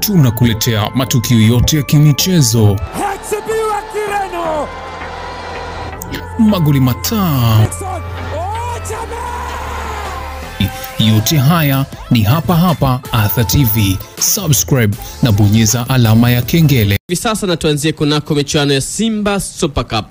tunakuletea matukio yote ya kimichezo, magoli mataa! Oh, yote haya ni hapa hapa Atha TV. Subscribe na bonyeza alama ya kengele. Hivi sasa na tuanzie kunako michuano ya Simba Super Cup.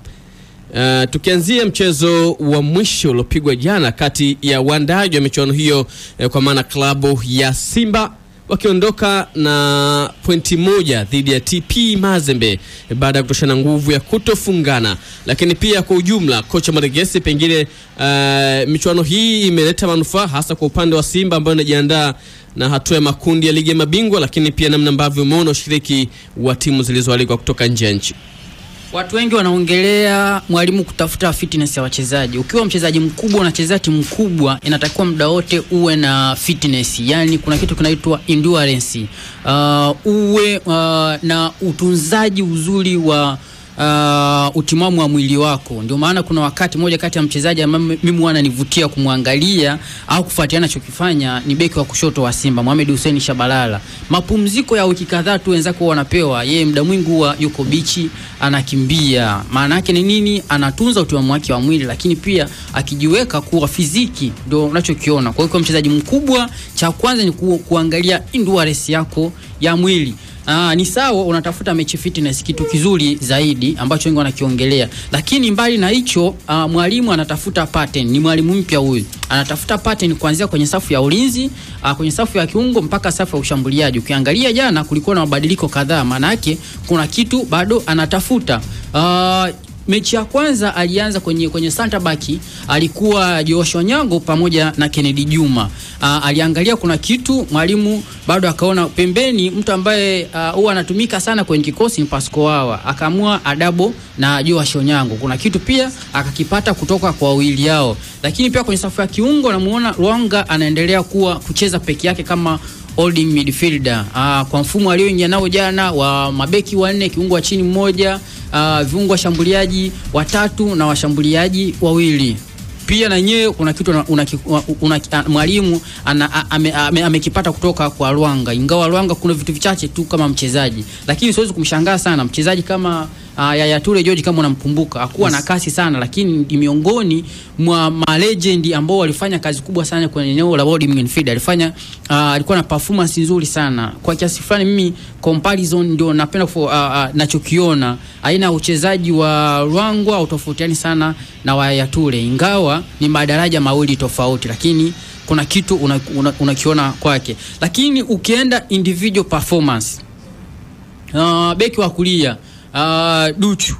Uh, tukianzia mchezo wa mwisho uliopigwa jana kati ya waandaaji wa michuano hiyo eh, kwa maana klabu ya Simba wakiondoka na pointi moja dhidi ya TP Mazembe baada ya kutoshana nguvu ya kutofungana, lakini pia kwa ujumla kocha Maregesi, pengine uh, michuano hii imeleta manufaa hasa kwa upande wa Simba ambayo inajiandaa na hatua ya makundi ya ligi ya mabingwa, lakini pia namna ambavyo umeona ushiriki wa timu zilizoalikwa kutoka nje ya nchi. Watu wengi wanaongelea mwalimu kutafuta fitness ya wachezaji. Ukiwa mchezaji mkubwa unachezea timu kubwa, inatakiwa muda wote uwe na fitness, yani kuna kitu kinaitwa endurance. Uh, uwe uh, na utunzaji uzuri wa uh, utimamu wa mwili wako. Ndio maana kuna wakati moja kati ya mchezaji ambaye mimi wananivutia ananivutia kumwangalia au kufuatilia anachokifanya ni beki wa kushoto wa Simba Mohamed Hussein Shabalala. Mapumziko ya wiki kadhaa tu wenzake wanapewa, yeye muda mwingi huwa yuko bichi anakimbia. Maana yake ni nini? Anatunza utimamu wake wa mwili, lakini pia akijiweka kuwa fiziki, ndio unachokiona. Kwa hiyo kwa mchezaji mkubwa, cha kwanza ni ku, kuangalia endurance yako ya mwili. Aa, ni sawa unatafuta mechi fitness, kitu kizuri zaidi ambacho wengi wanakiongelea, lakini mbali na hicho uh, mwalimu anatafuta pattern. Ni mwalimu mpya huyu, anatafuta pattern kuanzia kwenye safu ya ulinzi uh, kwenye safu ya kiungo mpaka safu ya ushambuliaji. Ukiangalia jana kulikuwa na mabadiliko kadhaa, maana yake kuna kitu bado anatafuta uh, mechi ya kwanza alianza kwenye kwenye center back alikuwa Joshua Nyango pamoja na Kennedy Juma. Uh, aliangalia kuna kitu mwalimu bado akaona pembeni, mtu ambaye huwa uh, anatumika sana kwenye kikosi ni Pasco Wawa, akaamua adabo na Joshua Nyango. Kuna kitu pia akakipata kutoka kwa wawili yao, lakini pia kwenye safu ya kiungo namuona Luanga anaendelea kuwa kucheza peke yake kama holding midfielder. Uh, kwa mfumo alioingia nao jana wa mabeki wanne, kiungo wa chini mmoja, uh, viungo washambuliaji watatu na washambuliaji wawili. Pia na nyewe kuna kitu mwalimu amekipata ame, ame kutoka kwa Rwanga, ingawa Rwanga kuna vitu vichache tu kama mchezaji, lakini siwezi kumshangaa sana mchezaji kama uh, Yaya Toure George, kama unamkumbuka, hakuwa yes. na kasi sana, lakini ni miongoni mwa malegend ambao walifanya kazi kubwa sana kwenye eneo la body midfield. Alifanya uh, alikuwa na performance nzuri sana kwa kiasi fulani. Mimi comparison ndio napenda uh, uh, nachokiona aina ya uchezaji wa Rwangwa utofautiani sana na wa Yaya Toure, ingawa ni madaraja mawili tofauti, lakini kuna kitu unakiona una, una kwake, lakini ukienda individual performance uh, beki wa kulia uh, Duchu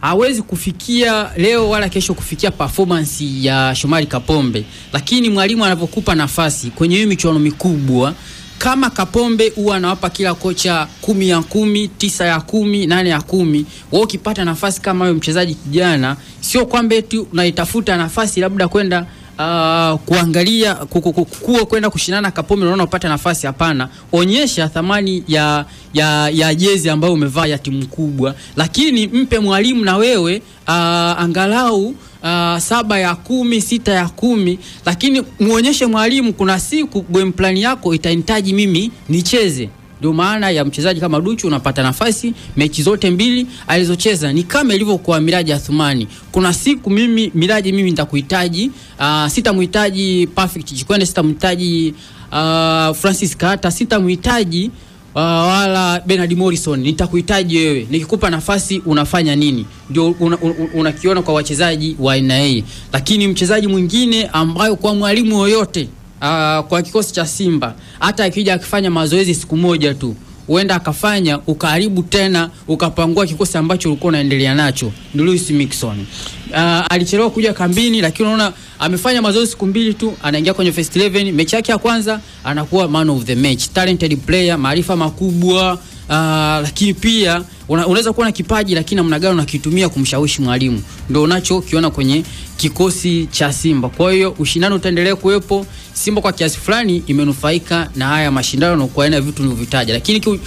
hawezi kufikia leo wala kesho kufikia performance ya Shomari Kapombe, lakini mwalimu anavyokupa nafasi kwenye hiyo michuano mikubwa kama Kapombe huwa anawapa kila kocha kumi ya kumi, tisa ya kumi, nane ya kumi. Wewe ukipata nafasi kama huyo mchezaji kijana, sio kwamba eti unaitafuta nafasi labda kwenda uh, kuangalia kuwa kwenda kushinana Kapombe, unaona upata nafasi. Hapana, onyesha thamani ya, ya, ya jezi ambayo umevaa ya timu kubwa, lakini mpe mwalimu na wewe uh, angalau Uh, saba ya kumi, sita ya kumi, lakini muonyeshe mwalimu kuna siku game plan yako itahitaji mimi nicheze. Ndio maana ya mchezaji kama Duchu, unapata nafasi mechi zote mbili alizocheza, ni kama ilivyokuwa Miraji Athumani. Kuna siku mimi Miraji, mimi nitakuhitaji, uh, sitamhitaji Perfect Chikwende, sitamhitaji uh, Francis Kata, sitamhitaji Uh, wala Bernard Morrison, nitakuhitaji wewe. Nikikupa nafasi unafanya nini? Ndio unakiona una, una kwa wachezaji wa aina hii, lakini mchezaji mwingine ambayo kwa mwalimu yoyote uh, kwa kikosi cha Simba hata akija akifanya mazoezi siku moja tu huenda akafanya ukaribu tena ukapangua kikosi ambacho ulikuwa unaendelea nacho. Ni Luis Mixon. Uh, alichelewa kuja kambini, lakini unaona amefanya mazoezi siku mbili tu, anaingia kwenye first 11 mechi yake ya kwanza anakuwa man of the match, talented player, maarifa makubwa uh, lakini pia unaweza kuwa na kipaji lakini namna gani unakitumia kumshawishi mwalimu, ndio unachokiona kwenye kikosi cha Simba. Kwa hiyo ushindani utaendelea kuwepo. Simba kwa kiasi fulani imenufaika na haya mashindano kwa aina ya vitu nilivyovitaja, lakini ki,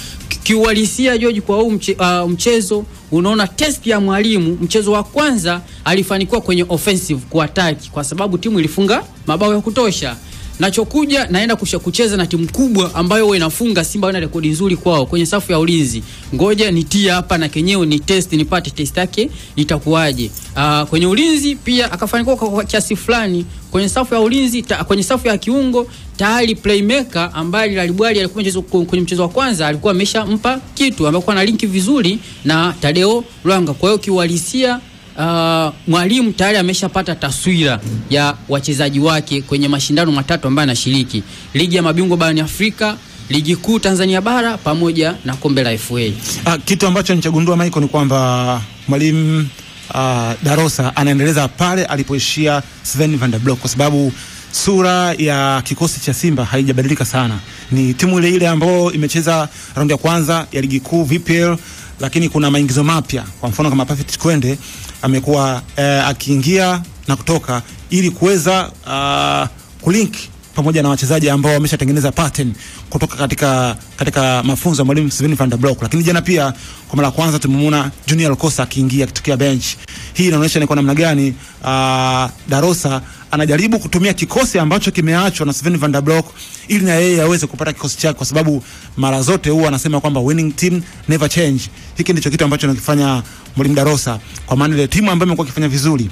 kiuhalisia George, kwa huu mche, uh, mchezo unaona test ya mwalimu. Mchezo wa kwanza alifanikiwa kwenye offensive kuattack kwa sababu timu ilifunga mabao ya kutosha nachokuja naenda kusha kucheza na timu kubwa ambayo wewe nafunga Simba wana rekodi nzuri kwao kwenye safu ya ulinzi. Ngoja nitia hapa na kenyewe ni test nipate test yake itakuwaje. Uh, kwenye ulinzi pia akafanikiwa kwa, kiasi fulani kwenye safu ya ulinzi ta, kwenye safu ya kiungo tayari playmaker ambaye Lalibwali alikuwa mchezo kwenye mchezo wa kwanza alikuwa ameshampa kitu ambaye na linki vizuri na Tadeo Lwanga. Kwa hiyo kiuhalisia Uh, mwalimu tayari ameshapata taswira ya wachezaji wake kwenye mashindano matatu ambayo anashiriki: ligi ya mabingwa barani Afrika, ligi kuu Tanzania bara pamoja na kombe la FA. Ah, kitu ambacho nichagundua Michael ni kwamba mwalimu ah, Darosa anaendeleza pale alipoishia Sven van der Blok kwa sababu sura ya kikosi cha Simba haijabadilika sana. Ni timu ile ile ambayo imecheza raundi ya kwanza ya ligi kuu VPL, lakini kuna maingizo mapya. Kwa mfano kama Perfect Kwende amekuwa eh, akiingia na kutoka ili kuweza uh, kulink pamoja na wachezaji ambao wameshatengeneza pattern kutoka katika katika mafunzo ya mwalimu Steven van der Blok. Lakini jana pia kwa mara ya kwanza tumemwona Junior Alcosa akiingia akitokea bench. Hii inaonyesha ni kwa namna gani uh, Darosa anajaribu kutumia kikosi ambacho kimeachwa na Sven van der Blok ili na yeye aweze kupata kikosi chake, kwa sababu mara zote huwa anasema kwamba winning team never change. Hiki ndicho kitu ambacho anakifanya mwalimu Darosa, kwa maana ile timu ambayo imekuwa ikifanya vizuri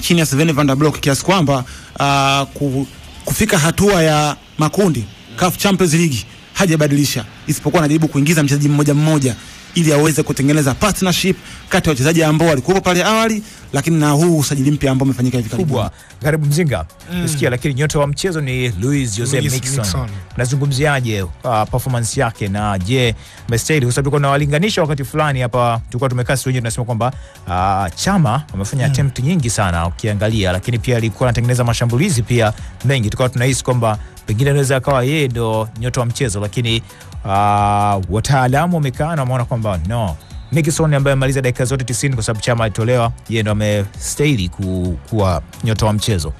chini ya Sven van der Blok kiasi kwamba uh, ku, kufika hatua ya makundi CAF Champions League hajabadilisha, isipokuwa anajaribu kuingiza mchezaji mmoja mmoja ili aweze kutengeneza partnership kati ya wachezaji ambao walikuwa pale awali, lakini na huu usajili mpya ambao umefanyika hivi karibuni. kubwa karibu mzinga nasikia lakini nyota wa mchezo ni Luis Jose Mixon Mixon. nazungumziaje uh, performance yake na je mestahili kwa sababu kuna walinganisha wakati fulani hapa tulikuwa tumekaa sisi wenyewe tunasema kwamba uh, chama amefanya mm. attempt nyingi sana ukiangalia lakini pia alikuwa anatengeneza mashambulizi pia mengi tukawa tunahisi kwamba pengine anaweza akawa yeye ndo nyota wa mchezo lakini uh, wataalamu wamekaa na wameona kwamba no. Mixon ambaye amemaliza dakika zote 90 kwa sababu chama alitolewa yeye ndo amestahili ku, kuwa nyota wa mchezo.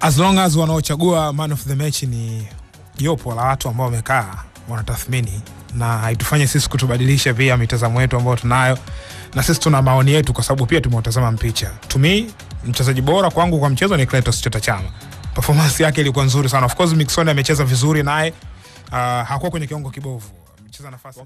As long as wanaochagua man of the match ni jopo la watu ambao wamekaa wanatathmini na haitufanye sisi kutubadilisha pia mitazamo yetu ambayo tunayo na sisi tuna maoni yetu kwa sababu pia tumeutazama mpicha To me mchezaji bora kwangu kwa mchezo ni Clatous Chota Chama performance yake ilikuwa nzuri sana. Of course Mixon amecheza vizuri naye. Uh, hakuwa kwenye kiwango kibovu. Amecheza nafasi